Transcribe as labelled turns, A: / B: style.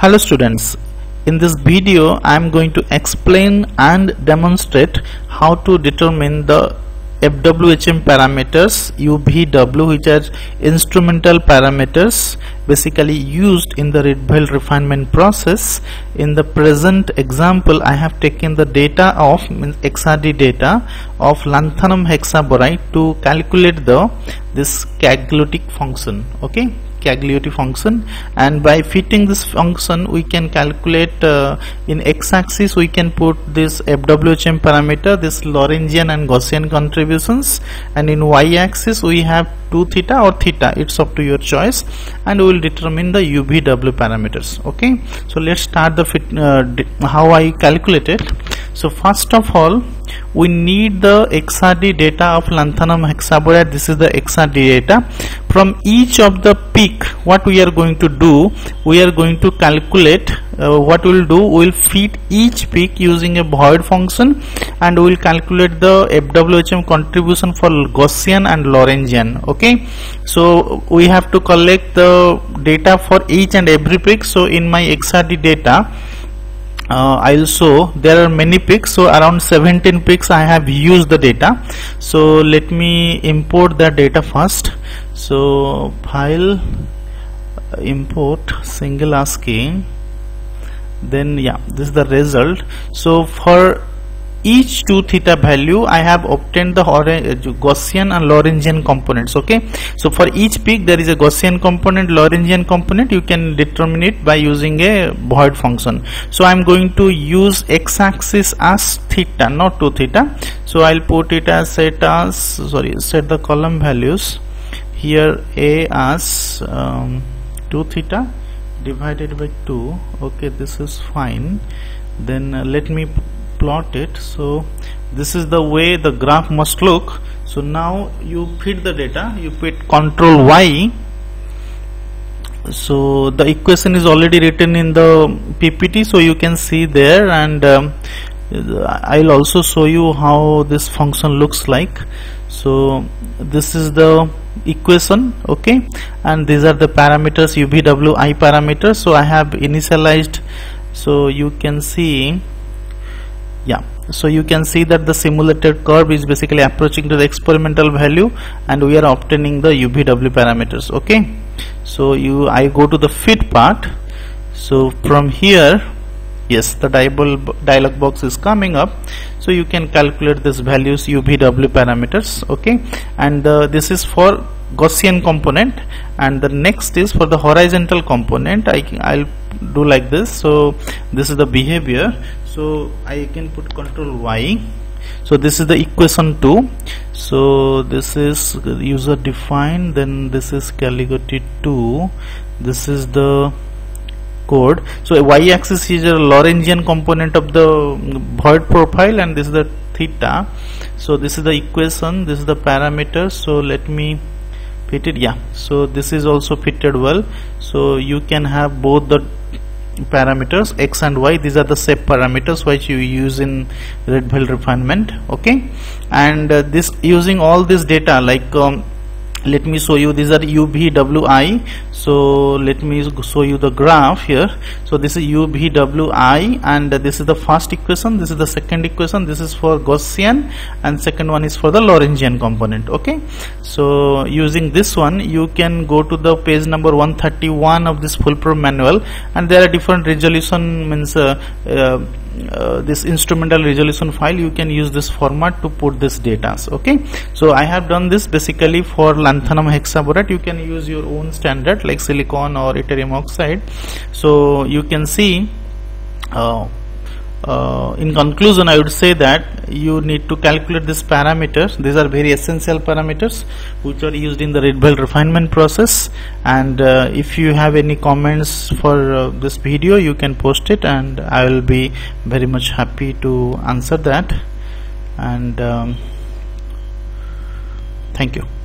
A: Hello students, in this video I am going to explain and demonstrate how to determine the FWHM parameters UVW which are instrumental parameters basically used in the Rietveld refinement process. In the present example I have taken the data of XRD data of lanthanum hexaboride to calculate the this Cagliotti function okay Cagliotti function. And by fitting this function we can calculate uh, in x-axis we can put this FWHM parameter this Lorentzian and Gaussian contributions. And in y-axis we have 2 theta or theta it's up to your choice and we will determine the UVW parameters okay? So let's start the fit uh, how I calculate it. So first of all we need the XRD data of lanthanum hexaboride this is the XRD data. From each of the peak what we are going to do we are going to calculate uh, what we'll do. We'll fit each peak using a Voigt function and we'll calculate the FWHM contribution for Gaussian and Lorentzian okay? So we have to collect the data for each and every peak so in my XRD data uh, I'll show there are many peaks so around 17 peaks I have used the data. So let me import the data first. So file import single ASCII then yeah this is the result. So for each 2 theta value I have obtained the uh, Gaussian and Lorentzian components okay? So for each peak there is a Gaussian component Lorentzian component. You can determine it by using a Voigt function. So I'm going to use x-axis as theta not 2 theta. So I'll put it as set as sorry set the column values here a as um, 2 theta divided by 2 okay this is fine. Then uh, let me plot it. So this is the way the graph must look. So now you feed the data. You put control y. So the equation is already written in the ppt so you can see there. And um, I'll also show you how this function looks like. So this is the equation. Okay? And these are the parameters UVWI parameters. So I have initialized. So you can see yeah. So you can see that the simulated curve is basically approaching to the experimental value and we are obtaining the UVW parameters okay? So you I go to the fit part. So from here yes the dialog box is coming up. So you can calculate this values UVW parameters okay? And uh, this is for Gaussian component. And the next is for the horizontal component. I, I'll do like this. So this is the behavior. So I can put control Y. So this is the equation 2 so this is user defined. Then this is Cagliotti 2 this is the code. So y-axis is a Lorentzian component of the Voigt profile and this is the theta. So this is the equation this is the parameter. So let me fit it. Yeah. So this is also fitted well. So you can have both the parameters x and y. These are the SAP parameters which you use in red Rietveld refinement. Okay? And uh, this using all this data like um, let me show you these are UVWI so let me show you the graph here. So this is UVWI and this is the first equation. This is the second equation. This is for Gaussian and second one is for the Lorentzian component okay? So using this one you can go to the page number 131 of this FullProf manual and there are different resolution means uh, uh, uh, this instrumental resolution file you can use this format to put this data okay? So I have done this basically for lanthanum hexaboride you can use your own standard like silicon or yttrium oxide. So you can see uh, uh, in conclusion I would say that you need to calculate these parameters. These are very essential parameters which are used in the Rietveld refinement process. And uh, if you have any comments for uh, this video you can post it and I will be very much happy to answer that. And um, thank you